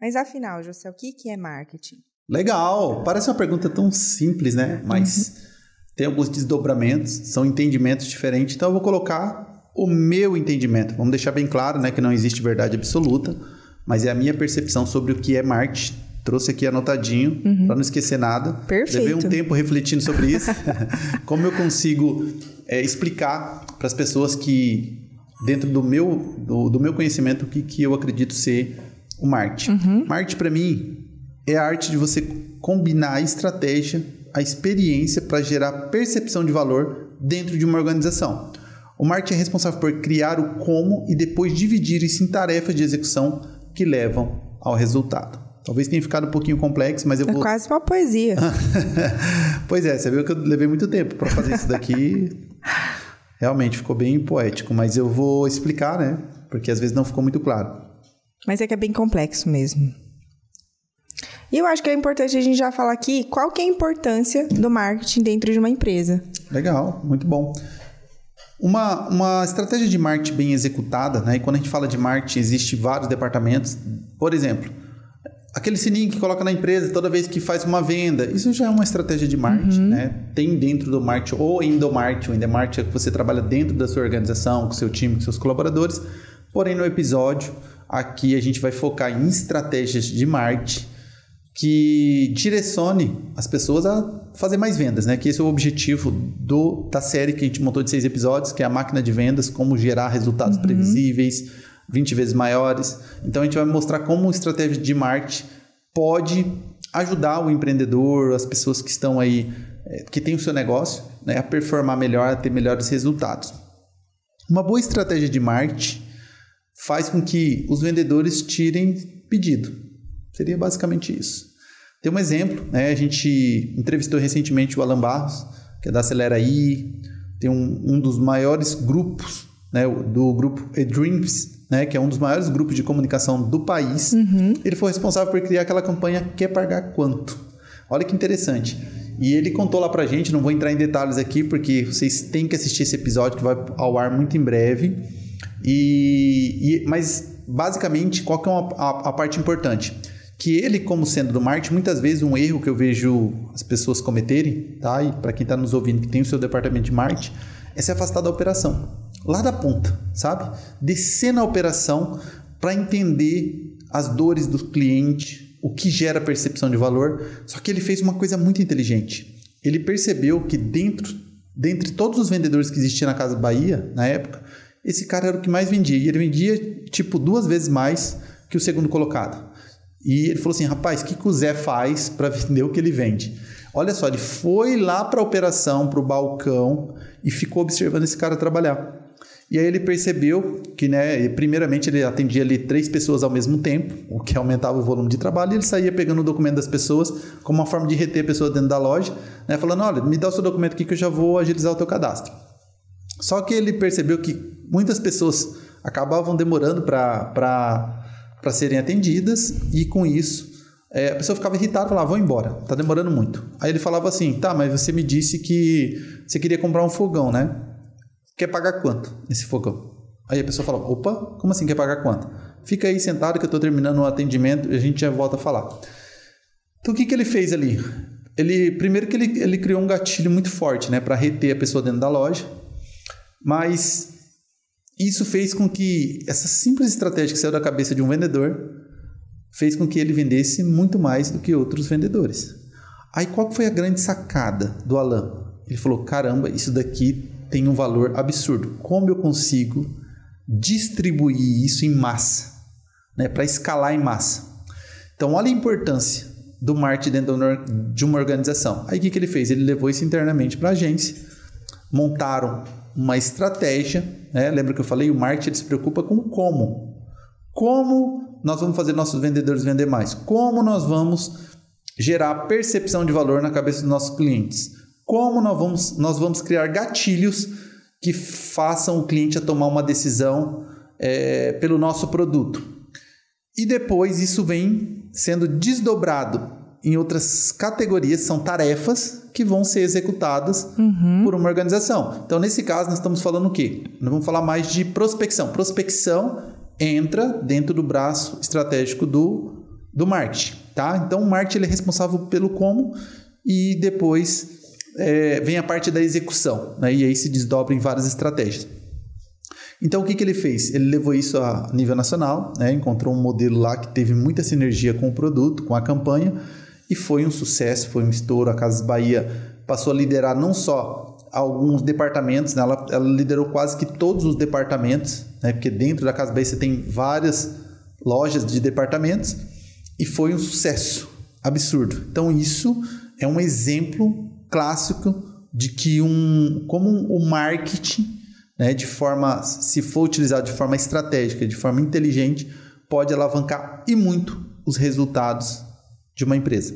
Mas afinal, José, o que, que é marketing? Legal! Parece uma pergunta tão simples, né? Mas uhum. tem alguns desdobramentos, são entendimentos diferentes. Então eu vou colocar o meu entendimento. Vamos deixar bem claro, né, que não existe verdade absoluta, mas é a minha percepção sobre o que é marketing. Trouxe aqui anotadinho uhum. para não esquecer nada. Perfeito. Levei um tempo refletindo sobre isso. Como eu consigo é, explicar para as pessoas que dentro do meu do, do meu conhecimento o que, que eu acredito ser o marketing. Uhum. Marketing para mim é a arte de você combinar a estratégia, a experiência para gerar percepção de valor dentro de uma organização. O marketing é responsável por criar o como e depois dividir isso em tarefas de execução que levam ao resultado. Talvez tenha ficado um pouquinho complexo, mas eu é vou. É quase uma poesia. pois é, você viu que eu levei muito tempo para fazer isso daqui. Realmente ficou bem poético, mas eu vou explicar, né? Porque às vezes não ficou muito claro. Mas é que é bem complexo mesmo. E eu acho que é importante a gente já falar aqui qual que é a importância do marketing dentro de uma empresa. Legal, muito bom. Uma, uma estratégia de marketing bem executada, né? E quando a gente fala de marketing, existe vários departamentos. Por exemplo, aquele sininho que coloca na empresa toda vez que faz uma venda, isso já é uma estratégia de marketing, uhum. né? Tem dentro do marketing ou endomarketing, o endomarketing é que você trabalha dentro da sua organização, com seu time, com seus colaboradores. Porém, no episódio aqui a gente vai focar em estratégias de marketing que direcione as pessoas a fazer mais vendas, né? Que esse é o objetivo do, da série que a gente montou de seis episódios, que é a máquina de vendas, como gerar resultados uhum. previsíveis, 20 vezes maiores. Então a gente vai mostrar como estratégia de marketing pode ajudar o empreendedor, as pessoas que estão aí, eh, que têm o seu negócio, né, a performar melhor, a ter melhores resultados. Uma boa estratégia de marketing faz com que os vendedores tirem pedido. Seria basicamente isso. Tem um exemplo, né? A gente entrevistou recentemente o Alan Barros, que é da Acelera I, tem um, um dos maiores grupos, né? Do grupo eDreams, né? Que é um dos maiores grupos de comunicação do país. Uhum. Ele foi responsável por criar aquela campanha Quer Pagar Quanto? Olha que interessante. E ele contou lá pra gente, não vou entrar em detalhes aqui, porque vocês têm que assistir esse episódio que vai ao ar muito em breve. E, e mas basicamente, qual que é uma, a, a parte importante? que ele, como sendo do marketing, muitas vezes um erro que eu vejo as pessoas cometerem, tá? E para quem está nos ouvindo que tem o seu departamento de marketing, é se afastar da operação, lá da ponta, sabe? Descer na operação para entender as dores do cliente, o que gera percepção de valor. Só que ele fez uma coisa muito inteligente. Ele percebeu que dentro, dentre todos os vendedores que existiam na Casa Bahia na época, esse cara era o que mais vendia. E ele vendia tipo duas vezes mais que o segundo colocado. E ele falou assim: rapaz, o que, que o Zé faz para vender o que ele vende? Olha só, ele foi lá para a operação, para o balcão e ficou observando esse cara trabalhar. E aí ele percebeu que, né, primeiramente ele atendia ali três pessoas ao mesmo tempo, o que aumentava o volume de trabalho, e ele saía pegando o documento das pessoas como uma forma de reter a pessoa dentro da loja, né, falando, olha, me dá o seu documento aqui que eu já vou agilizar o teu cadastro. Só que ele percebeu que muitas pessoas acabavam demorando para serem atendidas e com isso é, a pessoa ficava irritada, falava, vou embora, tá demorando muito. Aí ele falava assim, tá, mas você me disse que você queria comprar um fogão, né? Quer pagar quanto nesse fogão? Aí a pessoa falava, opa, como assim quer pagar quanto? Fica aí sentado que eu estou terminando o atendimento e a gente já volta a falar. Então o que, que ele fez ali? Ele primeiro que ele, ele criou um gatilho muito forte, né, para reter a pessoa dentro da loja, mas isso fez com que essa simples estratégia que saiu da cabeça de um vendedor fez com que ele vendesse muito mais do que outros vendedores. Aí qual foi a grande sacada do Alan? Ele falou: "Caramba, isso daqui tem um valor absurdo. Como eu consigo distribuir isso em massa, né, para escalar em massa?" Então, olha a importância do marketing dentro de uma organização. Aí o que, que ele fez? Ele levou isso internamente para a agência, montaram uma estratégia. Né? Lembra que eu falei? O marketing se preocupa com como. Como nós vamos fazer nossos vendedores vender mais? Como nós vamos gerar percepção de valor na cabeça dos nossos clientes? Como nós vamos, nós vamos criar gatilhos que façam o cliente a tomar uma decisão é, pelo nosso produto? E depois isso vem sendo desdobrado em outras categorias, são tarefas que vão ser executadas uhum. por uma organização. Então, nesse caso, nós estamos falando o quê? Nós vamos falar mais de prospecção. Prospecção entra dentro do braço estratégico do do marketing, tá? Então o marketing ele é responsável pelo como e depois é, vem a parte da execução, né? E aí se desdobra em várias estratégias. Então o que, que ele fez? Ele levou isso a nível nacional, né? encontrou um modelo lá que teve muita sinergia com o produto, com a campanha, e foi um sucesso, foi um estouro. A Casas Bahia passou a liderar não só alguns departamentos, né? ela, ela liderou quase que todos os departamentos, né? porque dentro da Casa Bahia você tem várias lojas de departamentos, e foi um sucesso absurdo. Então isso é um exemplo clássico de que um como o marketing né, de forma, se for utilizado de forma estratégica, de forma inteligente, pode alavancar e muito os resultados de uma empresa.